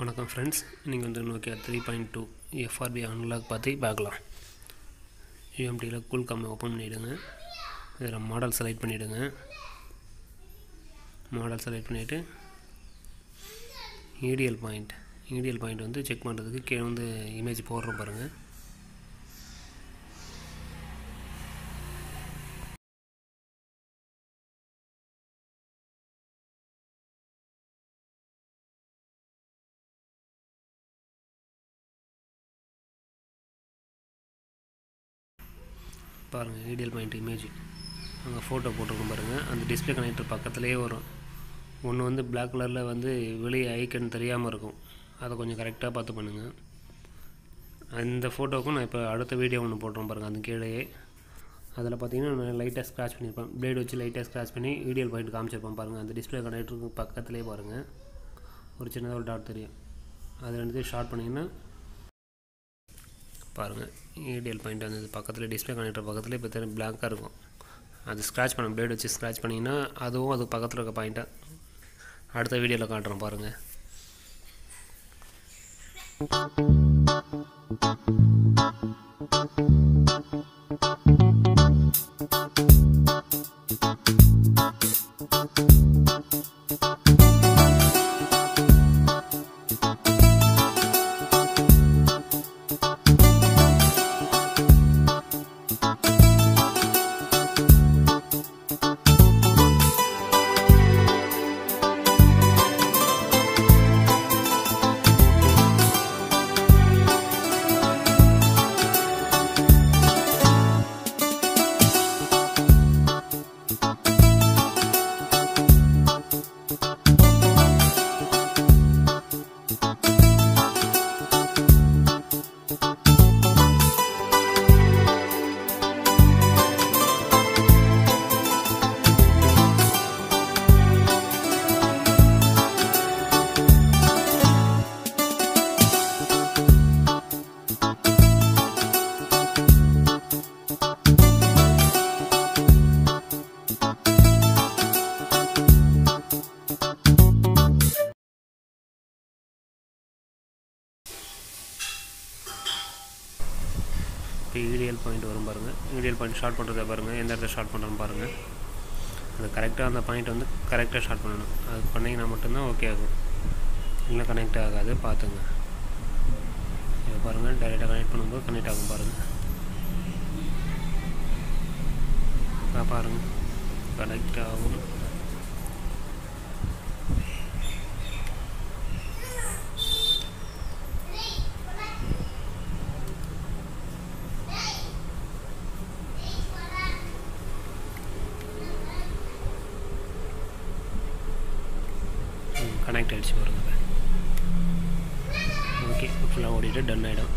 வணக்கம் ஃப்ரெண்ட்ஸ் நீங்கள் வந்து Nokia three point two FRP unlock பற்றி பார்க்கலாம். யூஎம்டியில் கூல் கம் ஓப்பன் பண்ணிவிடுங்க இதில் மாடல் செலக்ட் பண்ணிவிடுங்க மாடல் செலக்ட் பண்ணிவிட்டு ஈடிஎல் பாயிண்ட் ஈடிஎல் பாயிண்ட் வந்து செக் பண்ணுறதுக்கு கீழே வந்து இமேஜ் போடுறோம் பாருங்கள் பாருங்கள் ஐடியல் பாயிண்ட் இமேஜ் அங்கே ஃபோட்டோ போட்டிருக்கோம் பாருங்கள் அந்த டிஸ்பிளே கனெக்டர் பக்கத்துலேயே வரும். ஒன்று வந்து பிளாக் கலரில் வந்து வெளியே ஐக்கன் தெரியாமல் இருக்கும். அதை கொஞ்சம் கரெக்டாக பார்த்து பண்ணுங்கள் அந்த ஃபோட்டோவுக்கும் நான் இப்போ அடுத்த வீடியோ ஒன்று போட்டுறோம் பாருங்கள் அந்த கீழேயே. அதில் பார்த்தீங்கன்னா நான் லைட்டாக ஸ்க்ராச் பண்ணியிருப்பேன். பிளேடு வச்சு லைட்டாக ஸ்க்ராச் பண்ணி ஐடியல் பாயிண்ட் காமிச்சிருப்பேன் பாருங்கள் அந்த டிஸ்பிளே கனெக்டருக்கு பக்கத்துலேயே பாருங்கள் ஒரு சின்னதாக ஒரு டாட் தெரியும். அது ரெண்டுத்தையும் ஷார்ட் பண்ணிங்கன்னா பாருங்கள் ஏடிஎல் பாயிண்ட் வந்து பக்கத்தில் டிஸ்பிளே கனெக்டர் பக்கத்தில் இப்போ தெரியும் பிளாக்காக இருக்கும். அது ஸ்க்ராச் பண்ண பிளேட் வச்சு ஸ்க்ராச் பண்ணிங்கன்னா அதுவும் அது பக்கத்தில் இருக்க பாயிண்ட்டாக அடுத்த வீடியோவில் காட்டுறோம் பாருங்கள் இப்போ இடியல் பாயிண்ட் வரும் பாருங்கள் இடியல் பாயிண்ட் ஷார்ட் பண்ணுறதை பாருங்கள் எந்த இடத்துல ஷார்ட் பண்ணுறோன்னு பாருங்கள் அது கரெக்டாக அந்த பாயிண்ட் வந்து கரெக்டாக ஷார்ட் பண்ணணும். அது பண்ணிங்கன்னா மட்டும்தான் ஓகே ஆகும். இல்லை கனெக்ட் ஆகாது பார்த்துங்க. இப்போ பாருங்கள் டைரெக்டாக கனெக்ட் பண்ணும்போது கனெக்ட் ஆகும் பாருங்கள் பாருங்கள் கனெக்ட் ஆகும். கனெக்ட் ஆகிடுச்சு பாருங்கள் ஓகே ஃபுல்லாக ஓடிட்டு டன் ஆகிடும்